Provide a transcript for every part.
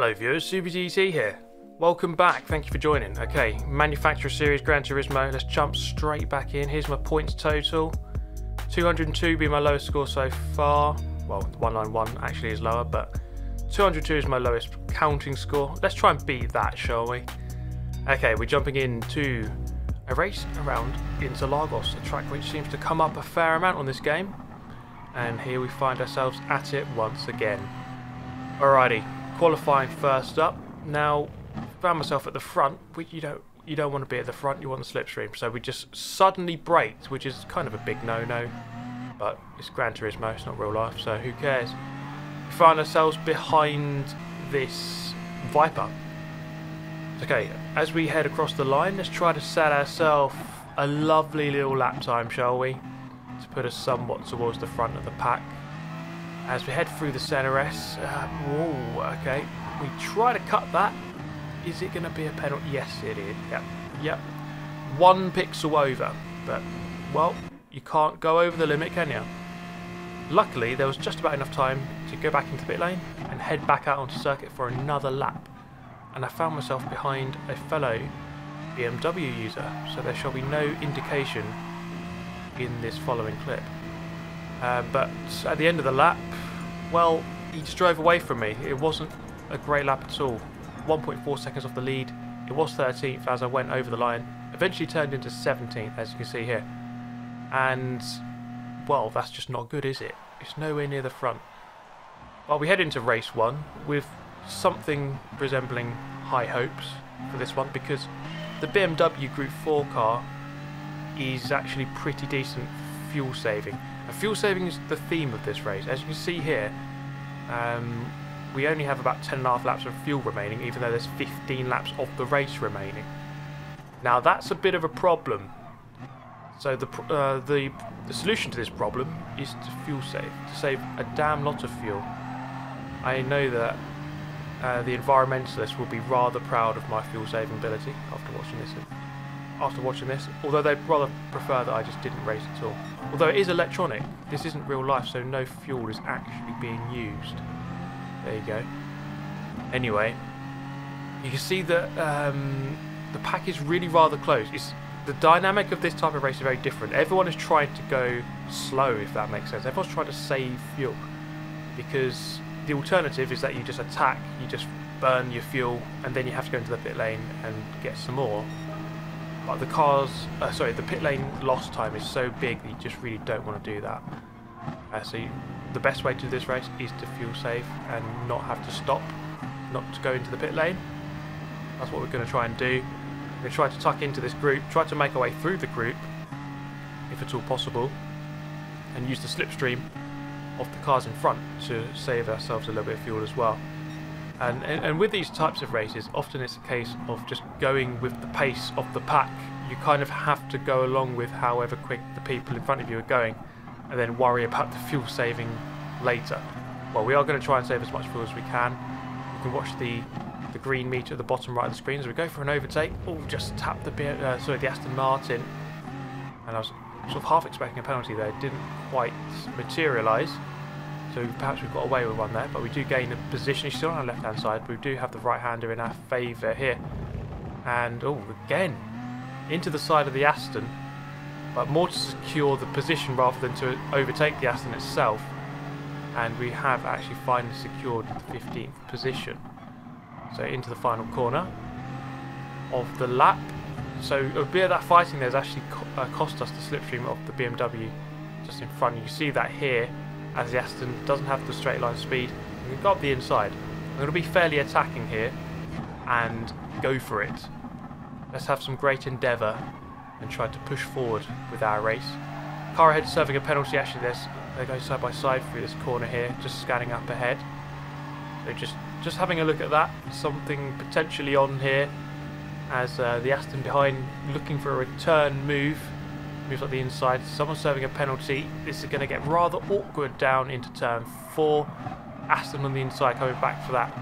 Hello viewers, Super GT here. Welcome back, thank you for joining. Okay, Manufacturer Series Gran Turismo, let's jump straight back in. Here's my points total. 202 being my lowest score so far. Well, 191 actually is lower, but 202 is my lowest counting score. Let's try and beat that, shall we? Okay, we're jumping into a race around Interlagos, a track which seems to come up a fair amount on this game. And here we find ourselves at it once again. Alrighty, qualifying first up. Now, found myself at the front, which you don't you don't want to be at the front, you want the slipstream. So we just suddenly braked, which is kind of a big no-no. But it's Gran Turismo, it's not real life, so who cares? We find ourselves behind this Viper. Okay, as we head across the line, let's try to set ourselves a lovely little lap time, shall we? To put us somewhat towards the front of the pack. As we head through the Senna S, uh, whoa, okay, we try to cut that is it going to be a penalty? Yes, it is. Yep. Yep. One pixel over. But, well, you can't go over the limit, can you? Luckily, there was just about enough time to go back into pit lane and head back out onto circuit for another lap. And I found myself behind a fellow BMW user, so there shall be no indication in this following clip. Uh, but at the end of the lap, well, he just drove away from me. It wasn't a great lap at all. 1.4 seconds off the lead. It was 13th as I went over the line. Eventually turned into 17th, as you can see here. And, well, that's just not good, is it? It's nowhere near the front. Well, we head into race one with something resembling high hopes for this one because the BMW Group 4 car is actually pretty decent fuel saving. And fuel saving is the theme of this race. As you can see here, um, we only have about 10 and a half laps of fuel remaining, even though there's 15 laps of the race remaining. Now that's a bit of a problem. So the, uh, the, the solution to this problem is to fuel save, to save a damn lot of fuel. I know that uh, the environmentalists will be rather proud of my fuel saving ability after watching this. After watching this, although they'd rather prefer that I just didn't race at all. Although it is electronic, this isn't real life, so no fuel is actually being used. There you go. Anyway, you can see that um, the pack is really rather close. It's, the dynamic of this type of race is very different. Everyone is trying to go slow, if that makes sense. Everyone's trying to save fuel because the alternative is that you just attack, you just burn your fuel, and then you have to go into the pit lane and get some more. The cars, uh, sorry, the pit lane loss time is so big that you just really don't want to do that. Uh, so you, the best way to do this race is to fuel save and not have to stop, not to go into the pit lane. That's what we're going to try and do. We're going to try to tuck into this group, try to make our way through the group, if at all possible, and use the slipstream of the cars in front to save ourselves a little bit of fuel as well. And, and, with these types of races, often it's a case of just going with the pace of the pack. You kind of have to go along with however quick the people in front of you are going and then worry about the fuel saving later. Well, we are going to try and save as much fuel as we can. You can watch the the green meter at the bottom right of the screen as we go for an overtake. Oh, just tapped the uh, sorry the Aston Martin, and I was sort of half expecting a penalty there. It didn't quite materialise, so perhaps we've got away with one there. But we do gain a position. He's still on our left-hand side. But we do have the right-hander in our favour here, and oh, again into the side of the Aston but more to secure the position rather than to overtake the Aston itself. And we have actually finally secured the 15th position. So into the final corner of the lap. So a bit of that fighting there has actually co uh, cost us the slipstream of the BMW just in front. You see that here as the Aston doesn't have the straight line speed. We've got the inside. I'm going to be fairly attacking here and go for it. Let's have some great endeavour and try to push forward with our race. Car ahead serving a penalty actually this they go side by side through this corner here, just scanning up ahead. So just just having a look at that, something potentially on here as uh, the Aston behind looking for a return move. Moves up the inside, someone serving a penalty. This is going to get rather awkward down into turn 4. Aston on the inside coming back for that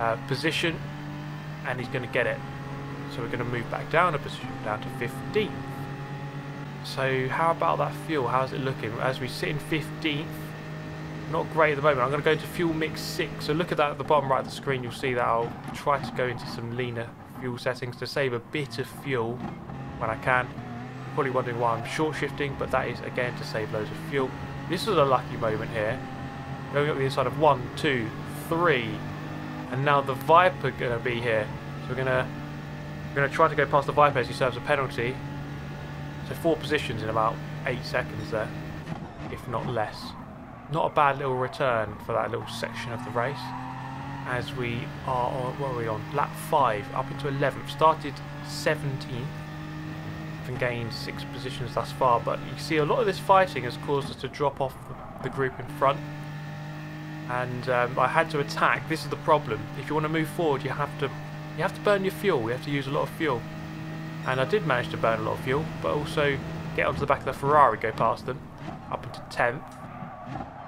uh, position and he's going to get it. So we're going to move back down a position, down to 15th. So how about that fuel? How's it looking? As we sit in 15th, not great at the moment. I'm going to go into fuel mix 6. So look at that at the bottom right of the screen. You'll see that I'll try to go into some leaner fuel settings to save a bit of fuel when I can. Probably wondering why I'm short shifting, but that is again to save loads of fuel. This was a lucky moment here. Going up the inside of one, two, three, and now the Viper going to be here. So we're going to we're to try to go past the Viper as he serves a penalty. So four positions in about eight seconds there, if not less. Not a bad little return for that little section of the race. As we are on, what are we on? Lap 5, up into 11th. Started 17th and gained six positions thus far. But you see a lot of this fighting has caused us to drop off the group in front. And um, I had to attack. This is the problem. If you want to move forward, you have to you have to burn your fuel. You have to use a lot of fuel. And I did manage to burn a lot of fuel, but also get onto the back of the Ferrari, go past them, up into 10th.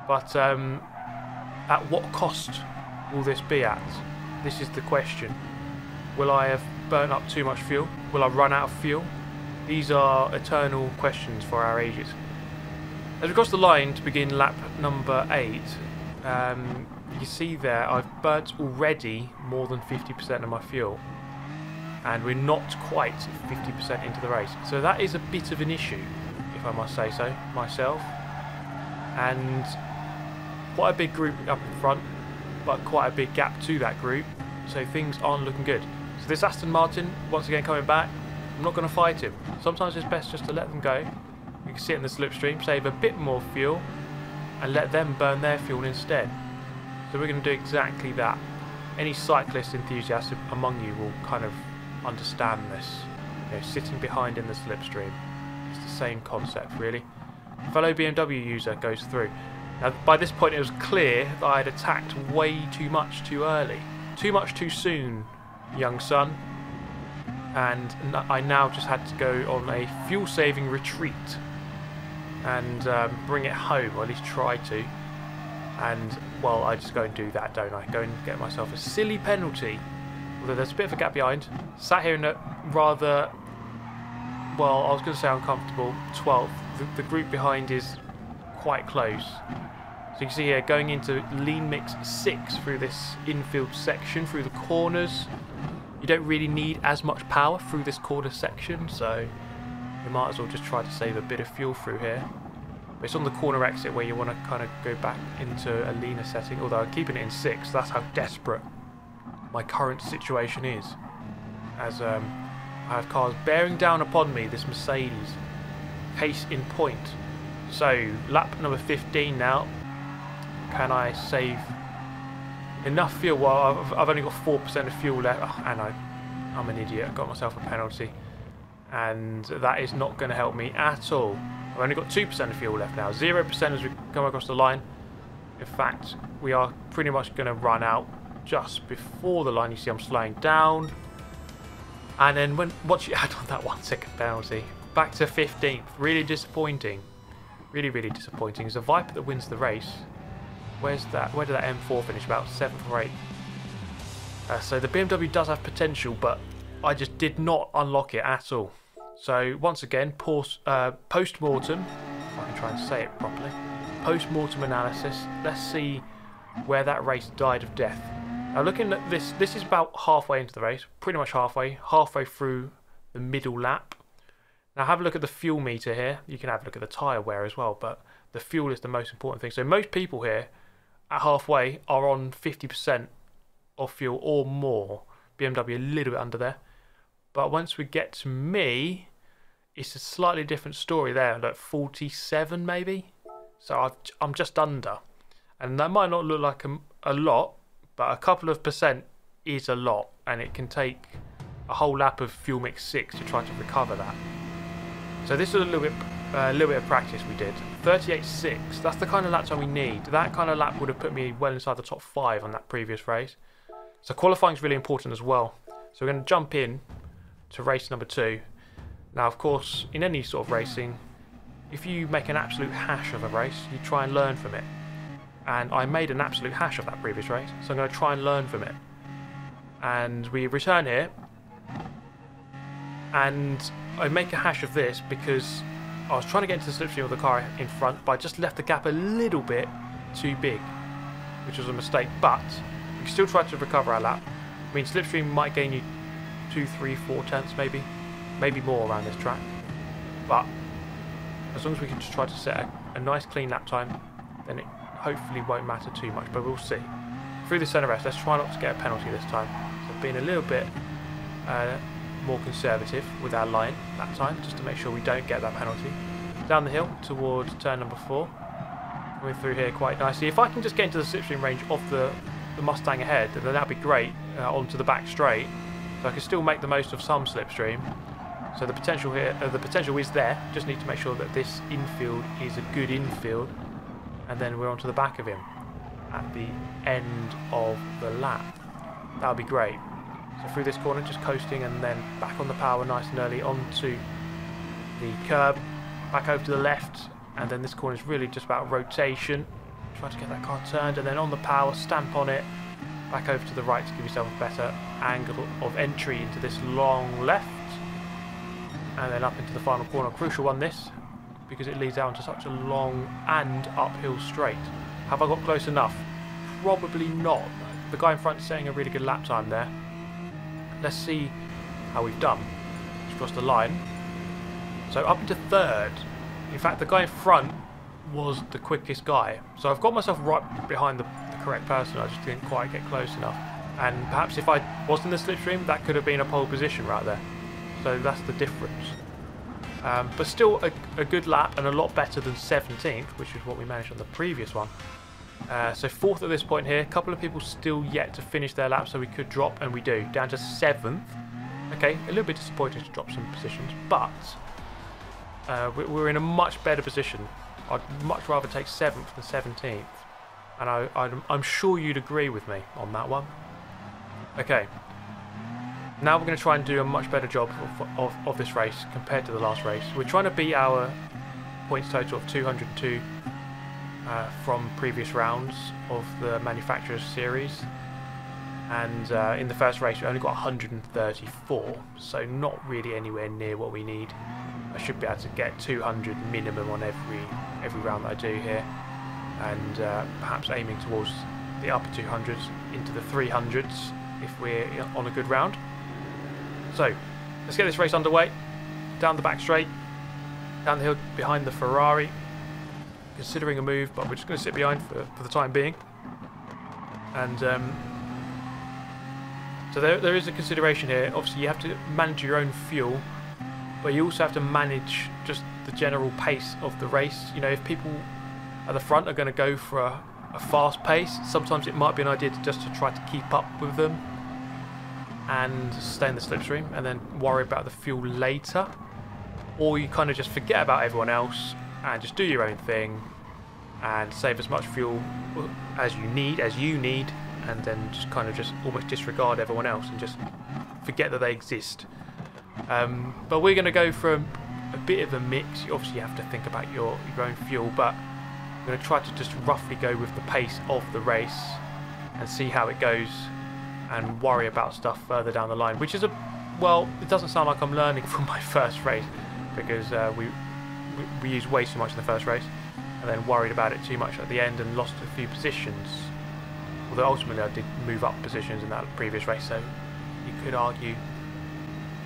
But um, at what cost will this be at? This is the question. Will I have burnt up too much fuel? Will I run out of fuel? These are eternal questions for our ages. As we cross the line to begin lap number 8, um, you see there I've burnt already more than 50% of my fuel and we're not quite 50% into the race. So that is a bit of an issue, if I must say so myself. And quite a big group up in front, but quite a big gap to that group. So things aren't looking good. So this Aston Martin, once again coming back, I'm not going to fight him. Sometimes it's best just to let them go. You can sit in the slipstream, save a bit more fuel, and let them burn their fuel instead. So we're going to do exactly that. Any cyclist enthusiast among you will kind of understand this. You know, sitting behind in the slipstream. It's the same concept, really. fellow BMW user goes through. Now, by this point, it was clear that I had attacked way too much too early. Too much too soon, young son. And I now just had to go on a fuel-saving retreat and um, bring it home, or at least try to. And, well, I just go and do that, don't I? Go and get myself a silly penalty although there's a bit of a gap behind. Sat here in a rather, well, I was going to say uncomfortable, 12th. The, the group behind is quite close. So you can see here, going into lean mix 6 through this infield section, through the corners. You don't really need as much power through this corner section, so you might as well just try to save a bit of fuel through here. But it's on the corner exit where you want to kind of go back into a leaner setting, although I'm keeping it in 6, that's how desperate my current situation is. As um, I have cars bearing down upon me, this Mercedes. Case in point. So, lap number 15 now. Can I save enough fuel? Well, I've, I've only got 4% of fuel left. Oh, and I, I'm an idiot. I got myself a penalty. And that is not going to help me at all. I've only got 2% of fuel left now. 0% as we come across the line. In fact, we are pretty much going to run out just before the line. You see I'm slowing down. And then when once you add on that one second penalty, back to 15th. Really disappointing. Really, really disappointing. It's a Viper that wins the race. Where's that? Where did that M4 finish? About 7th or 8th. Uh, so the BMW does have potential, but I just did not unlock it at all. So once again, post, uh, post-mortem, if I can try and say it properly, post-mortem analysis. Let's see where that race died of death. Now looking at this, this is about halfway into the race, pretty much halfway, halfway through the middle lap. Now have a look at the fuel meter here. You can have a look at the tyre wear as well, but the fuel is the most important thing. So most people here at halfway are on 50% of fuel or more. BMW a little bit under there. But once we get to me, it's a slightly different story there, like 47 maybe. So i am just under. And that might not look like a, a lot, but a couple of percent is a lot, and it can take a whole lap of fuel mix six to try to recover that. So this was a little bit, a little bit of practice we did. 38.6. That's the kind of lap time we need. That kind of lap would have put me well inside the top five on that previous race. So qualifying is really important as well. So we're going to jump in to race number two. Now, of course, in any sort of racing, if you make an absolute hash of a race, you try and learn from it and I made an absolute hash of that previous race, so I'm going to try and learn from it. And we return here, and I make a hash of this because I was trying to get into the slipstream of the car in front, but I just left the gap a little bit too big, which was a mistake. But we can still try to recover our lap. I mean, slipstream might gain you two, three, four tenths, maybe, maybe more around this track. But as long as we can just try to set a, a nice clean lap time, then it hopefully won't matter too much. But we'll see. Through the Senna S, let's try not to get a penalty this time. So being a little bit uh, more conservative with our line that time, just to make sure we don't get that penalty. Down the hill towards turn number four. Coming through here quite nicely. If I can just get into the slipstream range of the, the Mustang ahead, then that'd be great uh, onto the back straight. So I can still make the most of some slipstream. So the potential here, uh, the potential is there. Just need to make sure that this infield is a good infield, and then we're onto the back of him at the end of the lap. That would be great. So through this corner, just coasting, and then back on the power, nice and early onto the curb, back over to the left, and then this corner is really just about rotation. Try to get that car turned, and then on the power, stamp on it, back over to the right to give yourself a better angle of entry into this long left, and then up into the final corner. Crucial one this, because it leads out to such a long and uphill straight. Have I got close enough? Probably not. The guy in front is setting a really good lap time there. Let's see how we've done. Just crossed the line. So up into third. In fact, the guy in front was the quickest guy. So I've got myself right behind the, the correct person. I just didn't quite get close enough. And perhaps if I was in the slipstream, that could have been a pole position right there. So that's the difference. Um, but still a, a, good lap and a lot better than 17th, which is what we managed on the previous one. Uh, so fourth at this point here. A couple of people still yet to finish their lap, so we could drop, and we do. Down to seventh. Okay, a little bit disappointed to drop some positions, but uh, we're in a much better position. I'd much rather take seventh than 17th. And I, am sure you'd agree with me on that one. Okay. Now we're going to try and do a much better job of, of, of this race compared to the last race. We're trying to beat our points total of 202 uh, from previous rounds of the manufacturers series. And uh, in the first race we only got 134 so not really anywhere near what we need. I should be able to get 200 minimum on every every round that I do here. And uh, perhaps aiming towards the upper 200s into the 300s if we're on a good round. So let's get this race underway. Down the back straight down the hill behind the Ferrari considering a move, but we're just going to sit behind for, for the time being. And um, so there, there is a consideration here. Obviously, you have to manage your own fuel, but you also have to manage just the general pace of the race. You know, if people at the front are going to go for a, a fast pace, sometimes it might be an idea to just to try to keep up with them and stay in the slipstream and then worry about the fuel later. Or you kind of just forget about everyone else and just do your own thing and save as much fuel as you need, as you need, and then just kind of just almost disregard everyone else and just forget that they exist. Um, but we're going to go for a bit of a mix. You obviously have to think about your, your own fuel, but I'm going to try to just roughly go with the pace of the race and see how it goes and worry about stuff further down the line, which is a, well, it doesn't sound like I'm learning from my first race because uh, we we used way too much in the first race and then worried about it too much at the end and lost a few positions. Although ultimately I did move up positions in that previous race, so you could argue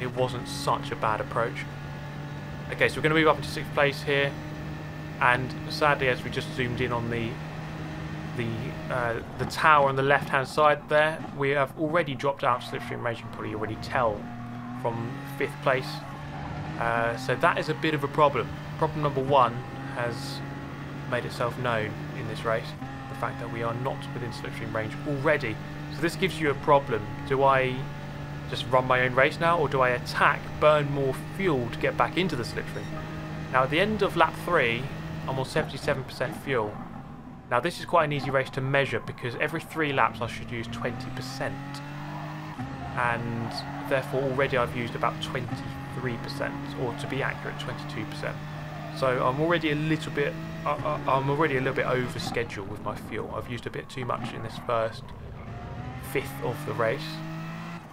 it wasn't such a bad approach. Okay, so we're going to move up into sixth place here, and sadly, as we just zoomed in on the the uh, the tower on the left-hand side there, we have already dropped out slipstream range. You can probably already tell from fifth place. Uh, so that is a bit of a problem problem number one has made itself known in this race. The fact that we are not within slipstream range already. So this gives you a problem. Do I just run my own race now or do I attack, burn more fuel to get back into the slipstream? Now at the end of lap 3 I'm on 77% fuel. Now this is quite an easy race to measure because every 3 laps I should use 20% and therefore already I've used about 23% or to be accurate 22%. So I'm already a little bit, uh, I'm already a little bit over schedule with my fuel. I've used a bit too much in this first fifth of the race.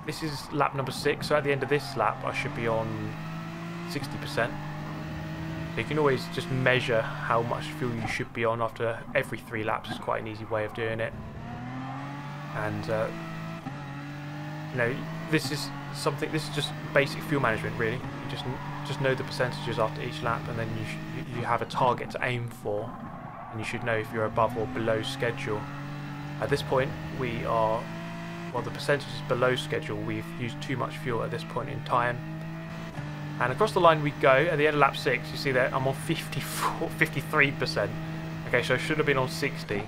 This is lap number six, so at the end of this lap I should be on 60%. So you can always just measure how much fuel you should be on after every three laps. It's quite an easy way of doing it. And uh, you know, this is something. This is just basic fuel management, really. You just just know the percentages after each lap, and then you you have a target to aim for, and you should know if you're above or below schedule. At this point, we are well, the percentage is below schedule. We've used too much fuel at this point in time. And across the line we go. At the end of lap 6, you see that I'm on 54, 53%. Okay, so I should have been on 60,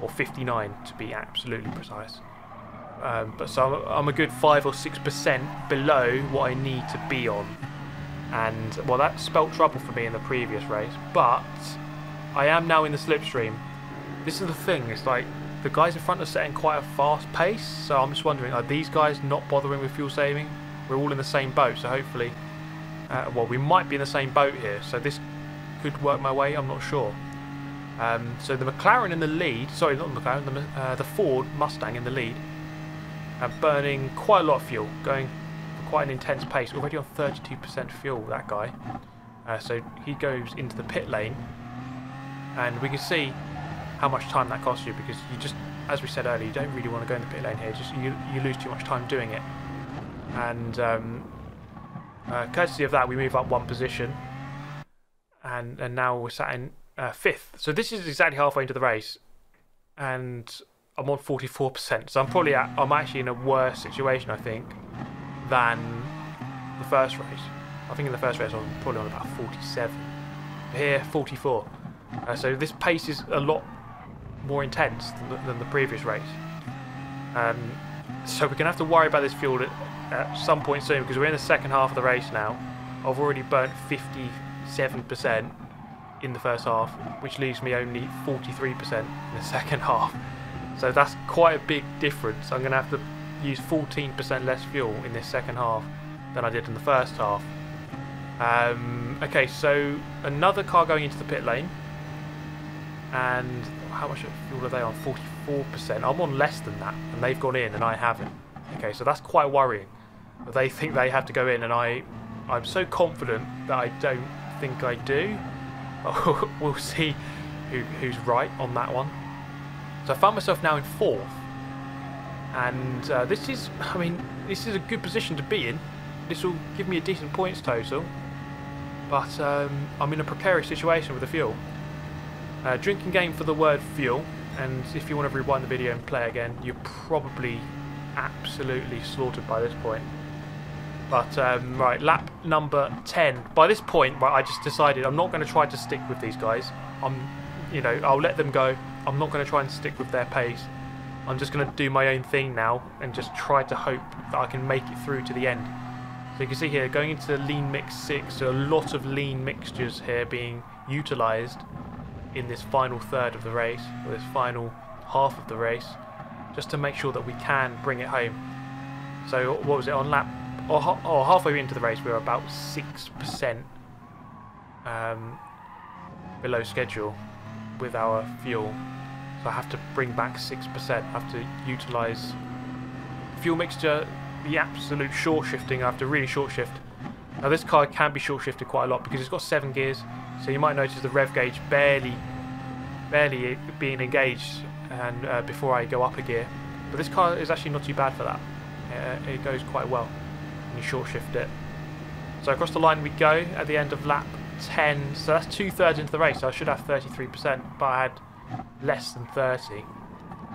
or 59 to be absolutely precise. Um, but so I'm, a good 5 or 6% below what I need to be on. And, well, that spelt trouble for me in the previous race. But I am now in the slipstream. This is the thing, it's like the guys in front are setting quite a fast pace, so I'm just wondering, are these guys not bothering with fuel saving? We're all in the same boat, so hopefully, uh, well, we might be in the same boat here, so this could work my way, I'm not sure. Um, so the McLaren in the lead, sorry, not the McLaren, the, uh, the Ford Mustang in the lead, uh, burning quite a lot of fuel, going for quite an intense pace, already on 32% fuel, that guy. Uh, so he goes into the pit lane, and we can see how much time that costs you because you just, as we said earlier, you don't really want to go in the pit lane here. Just you, you lose too much time doing it. And um, uh, courtesy of that, we move up one position, and and now we're sat in uh, fifth. So this is exactly halfway into the race, and I'm on 44%. So I'm probably at, I'm actually in a worse situation, I think, than the first race. I think in the first race I was probably on about 47. Here, 44. Uh, so this pace is a lot more intense than the, than the previous race. Um, so we're going to have to worry about this fuel at, at, some point soon because we're in the second half of the race now. I've already burnt 57% in the first half, which leaves me only 43% in the second half. So that's quite a big difference. I'm going to have to use 14% less fuel in this second half than I did in the first half. Um, okay, so another car going into the pit lane. And how much fuel are they on? 44%. I'm on less than that, and they've gone in, and I haven't. Okay, so that's quite worrying. They think they have to go in, and I, I'm so confident that I don't think I do. we'll see who, who's right on that one. So I found myself now in fourth, and uh, this is, I mean, this is a good position to be in. This will give me a decent points total, but um, I'm in a precarious situation with the fuel. Uh, drinking game for the word fuel, and if you want to rewind the video and play again, you're probably absolutely slaughtered by this point. But, um, right, lap number 10. By this point, right, I just decided I'm not going to try to stick with these guys. I'm, you know, I'll let them go. I'm not going to try and stick with their pace. I'm just going to do my own thing now and just try to hope that I can make it through to the end. So you can see here, going into lean mix 6, so a lot of lean mixtures here being utilised in this final third of the race, or this final half of the race, just to make sure that we can bring it home. So what was it on lap, or, or halfway into the race, we were about six percent um, below schedule with our fuel. So I have to bring back six percent. I have to utilise fuel mixture, the absolute short shifting. I have to really short shift. Now this car can be short shifted quite a lot because it's got seven gears so you might notice the rev gauge barely, barely being engaged and uh, before I go up a gear. But this car is actually not too bad for that. Uh, it goes quite well when you short shift it. So across the line we go at the end of lap 10. So that's two thirds into the race. So I should have 33%, but I had less than 30.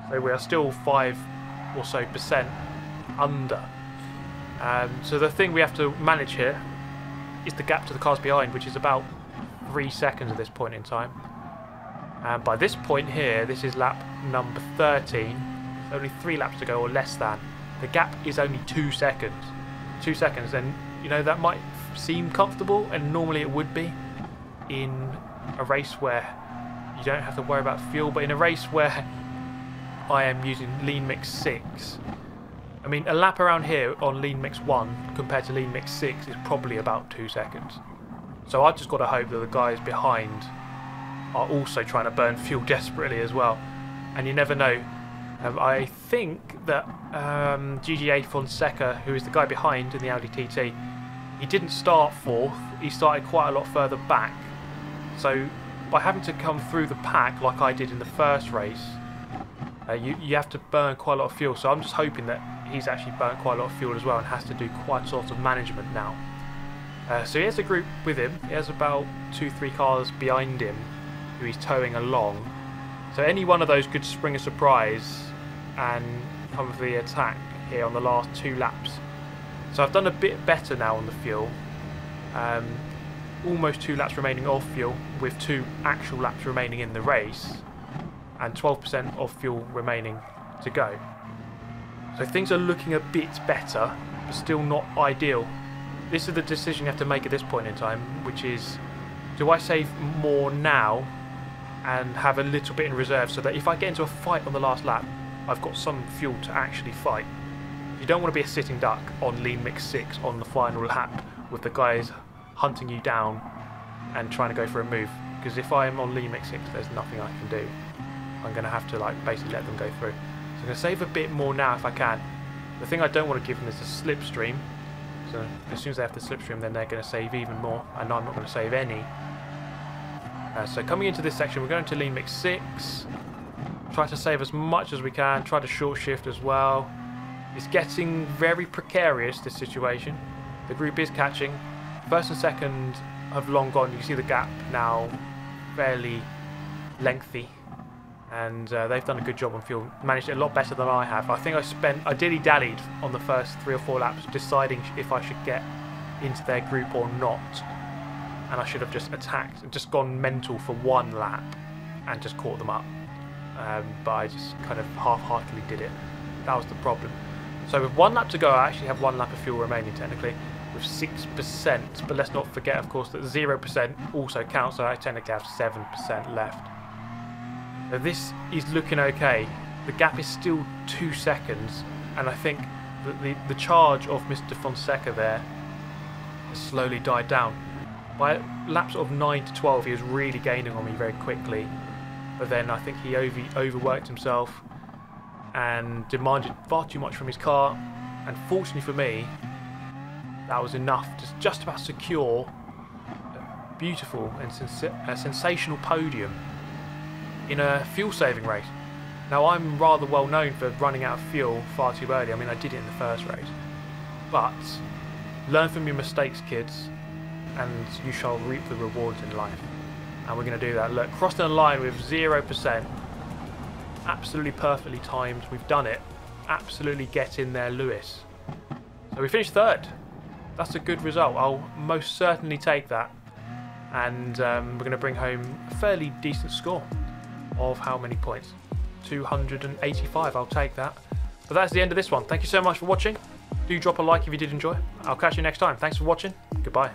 So we are still five or so percent under. Um, so the thing we have to manage here is the gap to the cars behind, which is about three seconds at this point in time. And by this point here, this is lap number 13. Only three laps to go, or less than. The gap is only two seconds. Two seconds, and you know that might seem comfortable, and normally it would be in a race where you don't have to worry about fuel, but in a race where I am using lean mix 6 I mean a lap around here on lean mix 1 compared to lean mix 6 is probably about 2 seconds so I've just got to hope that the guys behind are also trying to burn fuel desperately as well. And you never know. I think that um, GGA Fonseca, who is the guy behind in the Audi TT, he didn't start fourth, he started quite a lot further back. So by having to come through the pack like I did in the first race, uh, you, you have to burn quite a lot of fuel. So I'm just hoping that he's actually burnt quite a lot of fuel as well and has to do quite a lot of management now. Uh, so he has a group with him. He has about two, three cars behind him who he's towing along. So any one of those could spring a surprise and come for the attack here on the last two laps. So I've done a bit better now on the fuel. Um, almost two laps remaining off fuel with two actual laps remaining in the race and 12% of fuel remaining to go. So things are looking a bit better, but still not ideal. This is the decision you have to make at this point in time, which is do I save more now and have a little bit in reserve so that if I get into a fight on the last lap, I've got some fuel to actually fight. You don't want to be a sitting duck on lean mix 6 on the final lap with the guys hunting you down and trying to go for a move. Because if I'm on lean mix 6, there's nothing I can do. I'm going to have to like basically let them go through. So I'm going to save a bit more now if I can. The thing I don't want to give them is a slipstream. So as soon as they have the slipstream, then they're going to save even more. And I'm not going to save any. Uh, so coming into this section, we're going to lean mix 6. Try to save as much as we can. Try to short shift as well. It's getting very precarious, this situation. The group is catching. First and second have long gone. You can see the gap now fairly lengthy. And uh, they've done a good job on fuel. Managed it a lot better than I have. I think I spent, I dilly-dallied on the first three or four laps deciding if I should get into their group or not and I should have just attacked and just gone mental for one lap and just caught them up. Um, but I just kind of half-heartedly did it. That was the problem. So with one lap to go, I actually have one lap of fuel remaining technically with 6%, but let's not forget of course that 0% also counts, so I technically have 7% left. So this is looking okay. The gap is still 2 seconds, and I think that the, the charge of Mr. Fonseca there has slowly died down. By laps of 9 to 12 he was really gaining on me very quickly. But then I think he over, overworked himself and demanded far too much from his car. And fortunately for me, that was enough to just about secure a beautiful and sens a sensational podium in a fuel saving race. Now I'm rather well known for running out of fuel far too early. I mean I did it in the first race. But learn from your mistakes kids and you shall reap the rewards in life. And we're going to do that. Look, crossing the line with 0%. Absolutely perfectly timed. We've done it. Absolutely get in there, Lewis. So we finished third. That's a good result. I'll most certainly take that. And um, we're going to bring home a fairly decent score of how many points? 285. I'll take that. But that's the end of this one. Thank you so much for watching. Do drop a like if you did enjoy. I'll catch you next time. Thanks for watching. Goodbye.